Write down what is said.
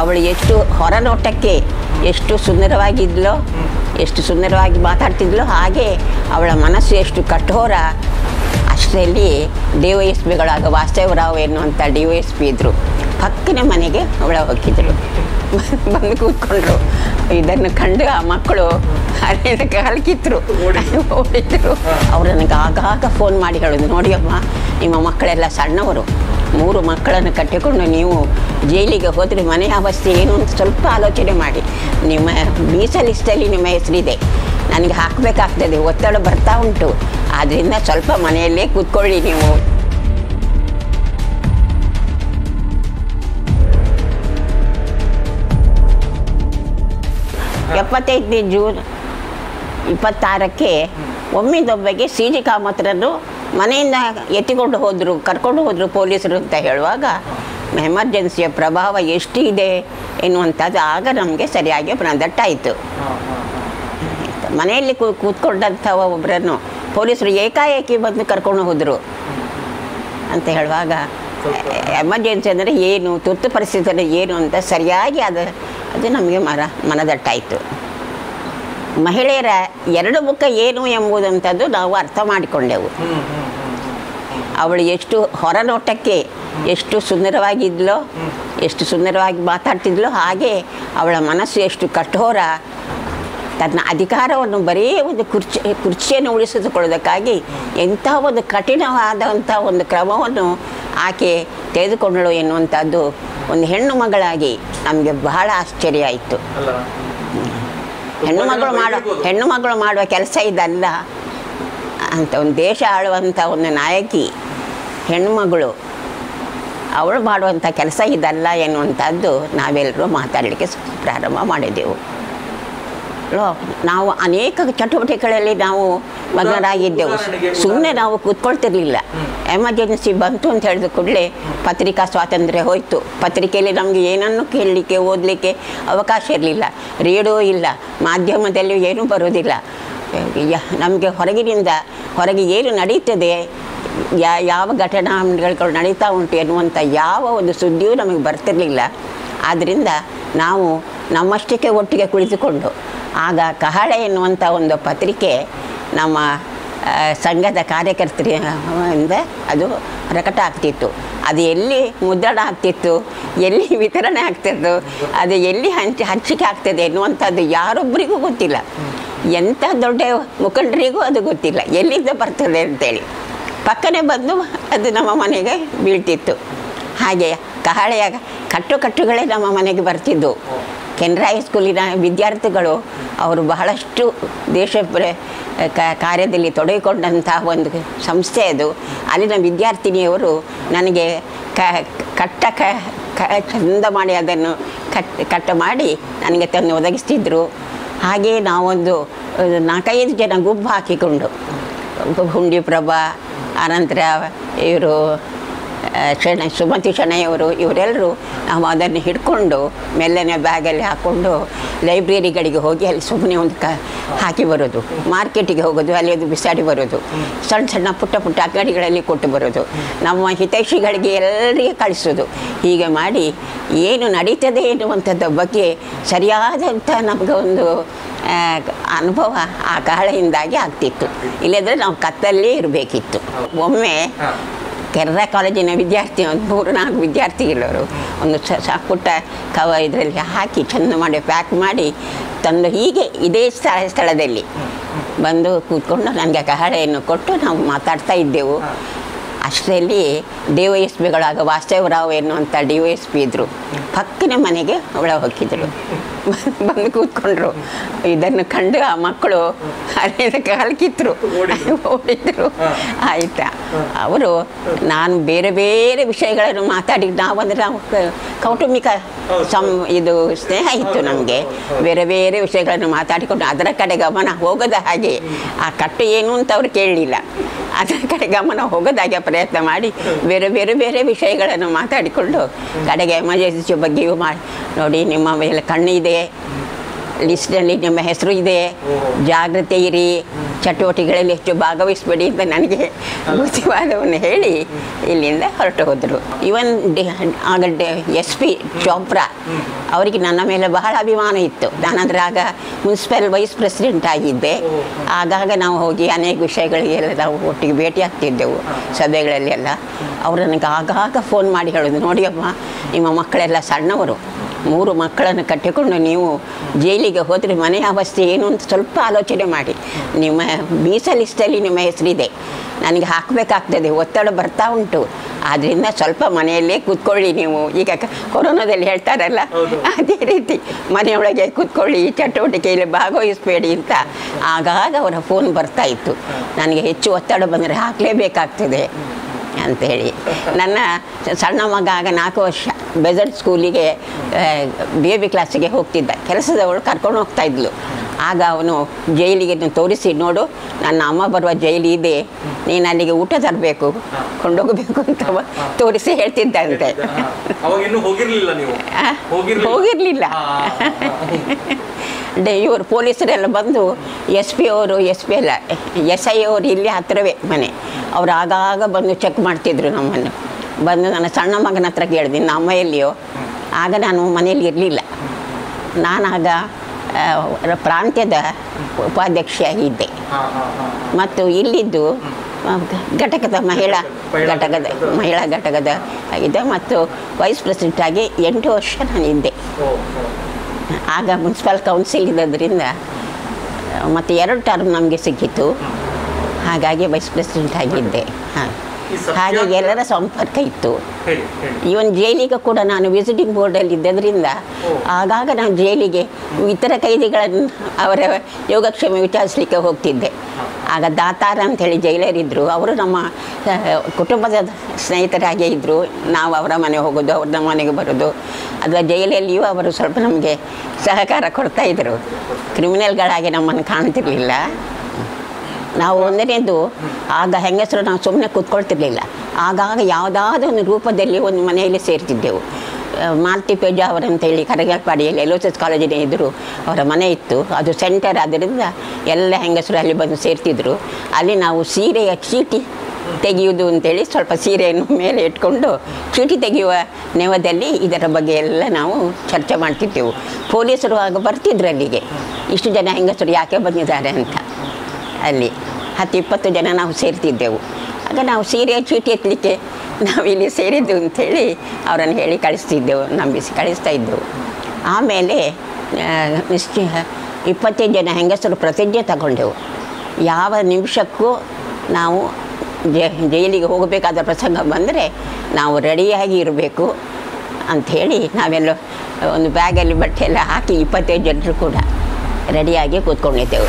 ಅವಳು ಎಷ್ಟು ಹೊರನೋಟಕ್ಕೆ ಎಷ್ಟು ಸುಂದರವಾಗಿದ್ಲೋ ಎಷ್ಟು ಸುಂದರವಾಗಿ ಮಾತಾಡ್ತಿದ್ಲೋ ಹಾಗೆ ಅವಳ ಮನಸ್ಸು ಎಷ್ಟು ಕಠೋರ ಅಷ್ಟರಲ್ಲಿ ಡಿ ವೈ ಎಸ್ ಪಿಗಳಾಗ ವಾಸ್ತವರಾವ್ ಎನ್ನುವಂಥ ಡಿ ವೈ ಎಸ್ ಪಿ ಇದ್ದರು ಪಕ್ಕನ ಮನೆಗೆ ಅವಳ ಹೋಗಿದ್ರು. ಬಂದು ಕೂತ್ಕೊಂಡ್ರು. ಇದನ್ನು ಕಂಡು ಆ ಮಕ್ಕಳು ಅಲ್ಲಿಂದ ಹಲ್ಕಿದ್ರು. ಓಡಿದ್ರು. ಅವ್ರು ನನಗೆ ಆಗಾಗ ಫೋನ್ ಮಾಡಿ ಹೇಳೋದು ನೋಡಿ ಅಮ್ಮ ನಿಮ್ಮ ಮಕ್ಕಳೆಲ್ಲ ಸಣ್ಣವರು. ಮೂರು ಮಕ್ಕಳನ್ನು ಕಟ್ಟಿಕೊಂಡು ನೀವು ಜೈಲಿಗೆ ಹೋದರೆ ಮನೆಯ ಅವಸ್ಥೆ ಏನು ಅಂತ ಸ್ವಲ್ಪ ಆಲೋಚನೆ ಮಾಡಿ. ನಿಮ್ಮ ಮೀಸಲಿಸ್ಟಲ್ಲಿ ನಿಮ್ಮ ಹೆಸರಿದೆ. ನನಗೆ ಹಾಕಬೇಕಾಗ್ತದೆ, ಒತ್ತಡ ಬರ್ತಾ ಉಂಟು. ಆದ್ದರಿಂದ ಸ್ವಲ್ಪ ಮನೆಯಲ್ಲೇ ಕೂತ್ಕೊಳ್ಳಿ ನೀವು. ಎಪ್ಪತ್ತೈದನೇ ಜೂನ್ ಇಪ್ಪತ್ತಾರಕ್ಕೆ ಒಮ್ಮಿಂದೊಬ್ಬಗೆ ಸಿ ಜಿ ಕಾಮತ್ರನ್ನು ಮನೆಯಿಂದ ಎತ್ತಿಕೊಂಡು ಹೋದರು, ಕರ್ಕೊಂಡು ಹೋದರು ಪೊಲೀಸರು ಅಂತ ಹೇಳುವಾಗ, ಎಮರ್ಜೆನ್ಸಿಯ ಪ್ರಭಾವ ಎಷ್ಟಿದೆ? ಎನ್ನುವಂಥದ್ದು ಆಗ ನಮಗೆ ಸರಿಯಾಗಿ ಪ್ರದಟ್ಟಾಯಿತು ಮನೆಯಲ್ಲಿ ಕೂ, ಕೂತ್ಕೊಂಡಂಥ ಒಬ್ಬರನ್ನು ಪೊಲೀಸರು ಏಕಾಏಕಿ ಬಂದು ಕರ್ಕೊಂಡು ಹೋದರು. ಅಂತ ಹೇಳುವಾಗ, ಎಮರ್ಜೆನ್ಸಿ ಅಂದರೆ ಏನು? ತುರ್ತು ಪರಿಸ್ಥಿತಿ ಅಂದರೆ ಏನು? ಅಂತ ಸರಿಯಾಗಿ ಅದು ಅದು ನಮಗೆ ಮರ, ಮನದಟ್ಟಾಯಿತು. ಮಹಿಳೆಯರ ಎರಡು ಮುಖ ಏನು ಎಂಬುದಂಥದ್ದು ನಾವು ಅರ್ಥ ಮಾಡಿಕೊಂಡೆವು. ಅವಳು ಎಷ್ಟು ಹೊರನೋಟಕ್ಕೆ ಎಷ್ಟು ಸುಂದರವಾಗಿದ್ಲೋ ಎಷ್ಟು ಸುಂದರವಾಗಿ ಮಾತಾಡ್ತಿದ್ಲೋ ಹಾಗೆ ಅವಳ ಮನಸ್ಸು ಎಷ್ಟು ಕಠೋರ ತನ್ನ ಅಧಿಕಾರವನ್ನು ಬರೀ ಒಂದು ಕುರ್ಚಿ ಕುರ್ಚಿಯನ್ನು ಉಳಿಸಿಕೊಳ್ಳೋದಕ್ಕಾಗಿ ಎಂಥ ಒಂದು ಕಠಿಣವಾದಂಥ ಒಂದು ಕ್ರಮವನ್ನು ಆಕೆ ತೆಗೆದುಕೊಂಡಳು ಎನ್ನುವಂಥದ್ದು ಒಂದು ಹೆಣ್ಣು ಮಗಳಾಗಿ ನಮಗೆ ಬಹಳ ಆಶ್ಚರ್ಯ ಆಯಿತು. ಹೆಣ್ಣು ಮಗಳು ಮಾಡೋ ಹೆಣ್ಣು ಮಗಳು ಮಾಡುವ ಕೆಲಸ ಇದಲ್ಲ ಅಂತ ಒಂದು ದೇಶ ಆಳುವಂಥ ಒಂದು ನಾಯಕಿ ಹೆಣ್ಣು ಮಗಳು ಅವಳು ಮಾಡುವಂಥ ಕೆಲಸ ಇದಲ್ಲ ಎನ್ನುವಂಥದ್ದು ನಾವೆಲ್ಲರೂ ಮಾತಾಡಲಿಕ್ಕೆ ಪ್ರಾರಂಭ ಮಾಡಿದೆವು? ನಾವು ಅನೇಕ ಚಟುವಟಿಕೆಗಳಲ್ಲಿ ನಾವು ಮಗ್ನರಾಗಿದ್ದೆವು. ಸುಮ್ಮನೆ ನಾವು ಕೂತ್ಕೊಳ್ತಿರ್ಲಿಲ್ಲ. ಎಮರ್ಜೆನ್ಸಿ ಬಂತು ಅಂತ ಹೇಳಿದ ಕೂಡಲೇ ಪತ್ರಿಕಾ ಸ್ವಾತಂತ್ರ್ಯ ಹೋಯಿತು. ಪತ್ರಿಕೆಯಲ್ಲಿ ನಮಗೆ ಏನನ್ನು ಕೇಳಲಿಕ್ಕೆ ಓದಲಿಕ್ಕೆ ಅವಕಾಶ ಇರಲಿಲ್ಲ. ರೇಡಿಯೋ ಇಲ್ಲ ಮಾಧ್ಯಮದಲ್ಲಿ ಏನೂ ಬರೋದಿಲ್ಲ ನಮಗೆ ಹೊರಗಿನಿಂದ ಹೊರಗೆ ಏನು ನಡೀತದೆ ಯಾ, ಯಾವ ಘಟನಾಗಳು ನಡೀತಾ ಉಂಟು ಎನ್ನುವಂಥ ಯಾವ ಒಂದು ಸುದ್ದಿಯೂ ನಮಗೆ ಬರ್ತಿರಲಿಲ್ಲ. ಆದ್ದರಿಂದ ನಾವು ನಮ್ಮಷ್ಟಕ್ಕೆ ಒಟ್ಟಿಗೆ ಕುಳಿತುಕೊಂಡು, ಆಗ ಕಹಳೆ ಎನ್ನುವಂಥ ಒಂದು ಪತ್ರಿಕೆ ನಮ್ಮ ಸಂಘದ ಕಾರ್ಯಕರ್ತರಿಂದ ಅದು ಪ್ರಕಟ ಆಗ್ತಿತ್ತು ಅದು ಎಲ್ಲಿ ಮುದ್ರಣ ಆಗ್ತಿತ್ತು, ಎಲ್ಲಿ ವಿತರಣೆ ಆಗ್ತಿತ್ತು, ಅದು ಎಲ್ಲಿ ಹಂಚಿ, ಹಂಚಿಕೆ ಆಗ್ತದೆ ಎನ್ನುವಂಥದ್ದು ಯಾರೊಬ್ಬರಿಗೂ ಗೊತ್ತಿಲ್ಲ. ಎಂಥ ದೊಡ್ಡ ಮುಖಂಡರಿಗೂ ಅದು ಗೊತ್ತಿಲ್ಲ. ಎಲ್ಲಿಂದ ಬರ್ತದೆ ಅಂತೇಳಿ. ಪಕ್ಕನೆ ಬಂದು ಅದು ನಮ್ಮ ಮನೆಗೆ ಬೀಳ್ತಿತ್ತು. ಹಾಗೆ ಕಹಳೆಯ ಕಟ್ಟು ಕಟ್ಟುಗಳೇ ನಮ್ಮ ಮನೆಗೆ ಬರ್ತಿದ್ದವು ಕೆನರಾ ಹೈಸ್ಕೂಲಿನ ವಿದ್ಯಾರ್ಥಿಗಳು ಅವರು ಬಹಳಷ್ಟು ದೇಶ ಕಾರ್ಯದಲ್ಲಿ ತೊಡಗಿಕೊಂಡಂತಹ ಒಂದು ಸಂಸ್ಥೆ ಅದು. ಅಲ್ಲಿನ ವಿದ್ಯಾರ್ಥಿನಿಯವರು ನನಗೆ ಕ, ಕಟ್ಟ ಕ ಚಂದ ಮಾಡಿ ಅದನ್ನು ಕಟ್ ಕಟ್ಟ ಮಾಡಿ ನನಗೆ ತಂದು ಒದಗಿಸ್ತಿದ್ರು. ಹಾಗೆಯೇ ನಾವೊಂದು ನಾಲ್ಕೈದು ಜನ ಗುಂಪು ಹಾಕಿಕೊಂಡು ಹುಂಡಿ ಪ್ರಭಾ ಅನಂತರ ಇವರು ಶೆಣೈ ಸುಮತಿ ಶೆಣೆಯವರು ಇವರೆಲ್ಲರೂ ನಾವು ಅದನ್ನು ಹಿಡ್ಕೊಂಡು ಮೆಲ್ಲನೆ ಬ್ಯಾಗಲ್ಲಿ ಹಾಕ್ಕೊಂಡು ಲೈಬ್ರರಿಗಳಿಗೆ ಹೋಗಿ ಅಲ್ಲಿ ಸುಮ್ಮನೆ ಒಂದು ಕ, ಹಾಕಿ ಬರೋದು. ಮಾರ್ಕೆಟಿಗೆ ಹೋಗೋದು, ಅಲ್ಲಿ ಅದು ಬಿಸಾಡಿ ಬರೋದು. ಸಣ್ಣ ಸಣ್ಣ ಪುಟ್ಟ ಪುಟ್ಟ ಅಂಗಡಿಗಳಲ್ಲಿ ಕೊಟ್ಟು ಬರೋದು. ನಮ್ಮ ಹಿತೈಷಿಗಳಿಗೆ ಎಲ್ಲರಿಗೆ ಕಳಿಸೋದು. ಹೀಗೆ ಮಾಡಿ ಏನು ನಡೀತದೆ ಎನ್ನುವಂಥದ್ದು ಬಗ್ಗೆ ಸರಿಯಾದಂಥ ನಮಗೆ ಒಂದು ಅನುಭವ ಆ ಕಹಳೆಯಿಂದಾಗಿ ಆಗ್ತಿತ್ತು. ಇಲ್ಲದ್ರೆ ನಾವು ಕತ್ತಲ್ಲೇ ಇರಬೇಕಿತ್ತು. ಒಮ್ಮೆ ಕೆರದ ಕಾಲೇಜಿನ ವಿದ್ಯಾರ್ಥಿ ಒಂದು ಮೂರು ನಾಲ್ಕು ವಿದ್ಯಾರ್ಥಿಗಳವರು ಒಂದು ಪುಟ್ಟ ಕವ ಇದರಲ್ಲಿ ಹಾಕಿ ಚೆಂದ ಮಾಡಿ ಪ್ಯಾಕ್ ಮಾಡಿ ತಂದು ಹೀಗೆ ಇದೇ ಸ್ಥಳ ಸ್ಥಳದಲ್ಲಿ ಬಂದು ಕೂತ್ಕೊಂಡು ನನಗೆ ಕಹಳೆಯನ್ನು ಕೊಟ್ಟು ನಾವು ಮಾತಾಡ್ತಾ ಇದ್ದೆವು. ಅಷ್ಟರಲ್ಲಿ ಡಿ ವೈ ಎಸ್ ಪಿಗಳಾಗ ವಾಸ್ತವರಾವ್ ಎನ್ನುವಂಥ ಡಿ ವೈ ಎಸ್ ಪಿ ಇದ್ದರು ಪಕ್ಕನೆ ಮನೆಗೆ ಅವಳ ಹೋಗಿದ್ರು ಬಂದು ಕೂತ್ಕೊಂಡ್ರು. ಇದನ್ನು ಕಂಡು ಆ ಮಕ್ಕಳು ಅದಕ್ಕೆ ಹಲ್ಕಿದ್ರು. ಓಡಿದ್ರು. ಆಯಿತಾ. ಅವರು ನಾನು ಬೇರೆ ಬೇರೆ ವಿಷಯಗಳನ್ನು ಮಾತಾಡಿ ನಾವಂದ್ರೆ ನಾವು ಕೌಟುಂಬಿಕ ಸಂ ಇದು ಸ್ನೇಹ ಇತ್ತು ನಮಗೆ. ಬೇರೆ ಬೇರೆ ವಿಷಯಗಳನ್ನು ಮಾತಾಡಿಕೊಂಡು ಅದರ ಕಡೆ ಗಮನ ಹೋಗದ ಹಾಗೆ. ಆ ಕಟ್ಟು ಏನು ಅಂತ ಅವ್ರು ಕೇಳಲಿಲ್ಲ. ಅದರ ಕಡೆ ಗಮನ ಹೋಗದ, ಹಾಗೆ ಪ್ರಯತ್ನ ಮಾಡಿ ಬೇರೆ ಬೇರೆ ಬೇರೆ ವಿಷಯಗಳನ್ನು ಮಾತಾಡಿಕೊಂಡು, ಕಡೆಗೆ ಎಮರ್ಜೆನ್ಸಿ ಬಗ್ಗೆಯೂ ಮಾಡಿ. ನೋಡಿ, ನಿಮ್ಮ ಮೇಲೆ ಕಣ್ಣಿದೆ. ಲಿಸ್ಟ್ನಲ್ಲಿ ನಿಮ್ಮ ಹೆಸರು ಇದೆ. ಜಾಗ್ರತೆ ಇರಿ. ಚಟುವಟಿಕೆಗಳಲ್ಲಿ ಹೆಚ್ಚು ಭಾಗವಹಿಸಬೇಡಿ ಅಂತ ನನಗೆ ಬುದ್ಧಿವಾದವನ್ನು ಹೇಳಿ ಇಲ್ಲಿಂದ ಹೊರಟು ಹೋದರು. ಇವನ್ ಡಿ ಆಗ ಎಸ್ ಪಿ ಚೋಪ್ರಾ ಅವರಿಗೆ ನನ್ನ ಮೇಲೆ ಬಹಳ ಅಭಿಮಾನ ಇತ್ತು. ನಾನಂದ್ರೆ ಆಗ ಮುನ್ಸಿಪಲ್ ವೈಸ್ ಪ್ರೆಸಿಡೆಂಟ್ ಆಗಿದ್ದೆ. ಆಗಾಗ ನಾವು ಹೋಗಿ ಅನೇಕ ವಿಷಯಗಳಿಗೆಲ್ಲ ನಾವು ಒಟ್ಟಿಗೆ ಭೇಟಿ ಆಗ್ತಿದ್ದೆವು ಸಭೆಗಳಲ್ಲೆಲ್ಲ. ಅವರು ನನಗೆ ಆಗಾಗ ಫೋನ್ ಮಾಡಿ ಹೇಳೋದು ನೋಡಿ ಅಮ್ಮ ನಿಮ್ಮ ಮಕ್ಕಳೆಲ್ಲ ಸಣ್ಣವರು. ಮೂರು ಮಕ್ಕಳನ್ನು ಕಟ್ಟಿಕೊಂಡು ನೀವು ಜೈಲಿಗೆ ಹೋದರೆ ಮನೆಯ ಅವಸ್ಥೆ ಏನು ಅಂತ ಸ್ವಲ್ಪ ಆಲೋಚನೆ ಮಾಡಿ. ನಿಮ್ಮ ಮೀಸಲಿಸ್ಟಲ್ಲಿ ನಿಮ್ಮ ಹೆಸರಿದೆ. ನನಗೆ ಹಾಕಬೇಕಾಗ್ತದೆ ಒತ್ತಡ ಬರ್ತಾ ಉಂಟು. ಆದ್ದರಿಂದ ಸ್ವಲ್ಪ ಮನೆಯಲ್ಲೇ ಕೂತ್ಕೊಳ್ಳಿ ನೀವು. ಈಗ ಕೊರೋನಾದಲ್ಲಿ ಹೇಳ್ತಾರಲ್ಲ? ಅದೇ ರೀತಿ ಮನೆಯೊಳಗೆ ಕೂತ್ಕೊಳ್ಳಿ ಈ ಚಟುವಟಿಕೆಯಲ್ಲಿ ಭಾಗವಹಿಸಬೇಡಿ ಅಂತ. ಆಗಾಗ ಅವರ ಫೋನ್ ಬರ್ತಾ ಇತ್ತು. ನನಗೆ ಹೆಚ್ಚು ಒತ್ತಡ ಬಂದರೆ ಹಾಕಲೇಬೇಕಾಗ್ತದೆ. ಅಂಥೇಳಿ ನನ್ನ ಸಣ್ಣ ಮಗ ಆಗ ನಾಲ್ಕು ವರ್ಷ ಬೆಜರ್ಟ್ ಸ್ಕೂಲಿಗೆ ಬೇಬಿ ಕ್ಲಾಸಿಗೆ ಹೋಗ್ತಿದ್ದ. ಕೆಲಸದವಳು ಕರ್ಕೊಂಡು ಹೋಗ್ತಾ ಇದ್ಲು. ಆಗ ಅವನು ಜೈಲಿಗೆ ತೋರಿಸಿ ನೋಡು. ನನ್ನ ಅಮ್ಮ ಬರುವ ಜೈಲಿ ಇದೆ. ನೀನು ಅಲ್ಲಿಗೆ ಊಟ ತರಬೇಕು. ಕೊಂಡೋಗಬೇಕು ಅಂತ ತೋರಿಸಿ ಹೇಳ್ತಿದ್ದಂತೆ. ಹೋಗಿರಲಿಲ್ಲ ಡೆ ಇವರು ಪೊಲೀಸರೆಲ್ಲ ಬಂದು ಎಸ್ ಪಿ ಅವರು ಎಸ್ ಪಿ ಎಲ್ಲ ಎಸ್ ಐ ಅವರು ಇಲ್ಲಿ ಹತ್ತಿರವೇ ಮನೆ. ಅವ್ರು ಆಗಾಗ ಬಂದು ಚೆಕ್ ಮಾಡ್ತಿದ್ರು ನಮ್ಮನ್ನು ಬಂದು ನನ್ನ ಸಣ್ಣ ಮಗನ ಹತ್ರ ಕೇಳಿದೆ ನಿನ್ನ ಅಮ್ಮ ಎಲ್ಲಿಯೋ ಆಗ ನಾನು ಮನೆಯಲ್ಲಿ ಇರಲಿಲ್ಲ ನಾನಾಗ ಪ್ರಾಂತ್ಯದ ಉಪಾಧ್ಯಕ್ಷೆಯಾಗಿದ್ದೆ. ಮತ್ತು ಇಲ್ಲಿದ್ದು ಘಟಕದ ಮಹಿಳಾ ಘಟಕದ. ಮಹಿಳಾ ಘಟಕದ ಆಗಿದ್ದೆ ಮತ್ತು ವೈಸ್ ಪ್ರೆಸಿಡೆಂಟ್ ಆಗಿ ಎಂಟು ವರ್ಷ ನಾನಿದ್ದೆ. ಆಗ ಮುನ್ಸಿಪಲ್ ಕೌನ್ಸಿಲ್ ಇರೋದ್ರಿಂದ ಮತ್ತು ಎರಡು ಟರ್ಮ್ ನಮಗೆ ಸಿಕ್ಕಿತ್ತು ಹಾಗಾಗಿ ವೈಸ್ ಪ್ರೆಸಿಡೆಂಟ್ ಆಗಿದ್ದೆ. ಹಾಂ. ಹಾಗೆ ಎಲ್ಲರ ಸಂಪರ್ಕ ಇತ್ತು. ಇವನ್ ಜೈಲಿಗೆ ಕೂಡ ನಾನು ವಿಸಿಟಿಂಗ್ ಬೋರ್ಡಲ್ಲಿ ಇದ್ದದ್ರಿಂದ. ಆಗಾಗ ನಾನು ಜೈಲಿಗೆ ಇತರ ಕೈದಿಗಳನ್ನು ಅವರ ಯೋಗಕ್ಷೇಮ ವಿಚಾರಿಸಲಿಕ್ಕೆ ಹೋಗ್ತಿದ್ದೆ. ಆಗ ದಾತಾರ ಅಂತೇಳಿ ಜೈಲರಿದ್ದರು ಅವರು ನಮ್ಮ ಕುಟುಂಬದ ಸ್ನೇಹಿತರಾಗೇ ಇದ್ದರು ನಾವು ಅವರ ಮನೆ ಹೋಗೋದು ಅವ್ರ ನಮ್ಮ ಮನೆಗೆ ಬರೋದು ಅಥವಾ ಜೈಲಲ್ಲಿಯೂ ಅವರು ಸ್ವಲ್ಪ ನಮಗೆ ಸಹಕಾರ ಕೊಡ್ತಾ ಇದ್ದರು ಕ್ರಿಮಿನಲ್ಗಳಾಗಿ ನಮ್ಮನ್ನು ಕಾಣ್ತಿರ್ಲಿಲ್ಲ. ನಾವು ಒಂದನೇದು ಆಗ ಹೆಂಗಸರು ನಾವು ಸುಮ್ಮನೆ ಕೂತ್ಕೊಳ್ತಿರ್ಲಿಲ್ಲ. ಆಗಾಗ ಯಾವುದಾದ್ರೂ ಒಂದು ರೂಪದಲ್ಲಿ ಒಂದು ಮನೆಯಲ್ಲಿ ಸೇರ್ತಿದ್ದೆವು. ಮಾಲ್ತಿ ಪೇಜಾ ಅವರಂತೇಳಿ ಕರಗಲ್ಪಾಡಿಯಲ್ಲಿ ಎಲ್ ಎಸ್ ಕಾಲೇಜಿನ ಎದುರು ಅವರ ಮನೆ ಇತ್ತು. ಅದು ಸೆಂಟರ್ ಆದ್ದರಿಂದ ಎಲ್ಲ ಹೆಂಗಸರು ಅಲ್ಲಿ ಬಂದು ಸೇರ್ತಿದ್ರು. ಅಲ್ಲಿ ನಾವು ಸೀರೆಯ ಚೀಟಿ ತೆಗೆಯುವುದು ಅಂತೇಳಿ ಸ್ವಲ್ಪ ಸೀರೆಯನ್ನು ಮೇಲೆ ಇಟ್ಕೊಂಡು ಚೀಟಿ ತೆಗೆಯುವ ನೆವದಲ್ಲಿ ಇದರ ಬಗ್ಗೆ ಎಲ್ಲ ನಾವು ಚರ್ಚೆ ಮಾಡ್ತಿದ್ದೆವು. ಪೊಲೀಸರು ಆಗ ಬರ್ತಿದ್ರು ಅಲ್ಲಿಗೆ. ಇಷ್ಟು ಜನ ಹೆಂಗಸರು ಯಾಕೆ ಬಂದಿದ್ದಾರೆ ಅಂತ. ಅಲ್ಲಿ. ಹತ್ತು ಇಪ್ಪತ್ತು ಜನ ನಾವು ಸೇರ್ತಿದ್ದೆವು. ಆಗ ನಾವು ಸೀರೆ ಚೀಟಿ ಎತ್ತಲಿಕ್ಕೆ ನಾವು ಇಲ್ಲಿ ಸೇರಿದ್ದು ಅಂಥೇಳಿ ಅವರನ್ನು ಹೇಳಿ ಕಳಿಸ್ತಿದ್ದೆವು, ನಂಬಿಸಿ ಕಳಿಸ್ತಾ ಇದ್ದೆವು ಆಮೇಲೆ ನಿಶ್ಚಯ ಇಪ್ಪತ್ತೈದು ಜನ ಹೆಂಗಸರು ಪ್ರತಿಜ್ಞೆ ತಗೊಂಡೆವು. ಯಾವ ನಿಮಿಷಕ್ಕೂ ನಾವು ಜೈಲಿಗೆ ಹೋಗಬೇಕಾದ ಪ್ರಸಂಗ ಬಂದರೆ ನಾವು ರೆಡಿಯಾಗಿ ಇರಬೇಕು ಅಂಥೇಳಿ ನಾವೆಲ್ಲ ಒಂದು ಬ್ಯಾಗಲ್ಲಿ ಬಟ್ಟೆ ಎಲ್ಲ ಹಾಕಿ ಇಪ್ಪತ್ತೈದು ಜನರು ಕೂಡ ರೆಡಿಯಾಗಿ ಕೂತ್ಕೊಂಡಿದ್ದೆವು.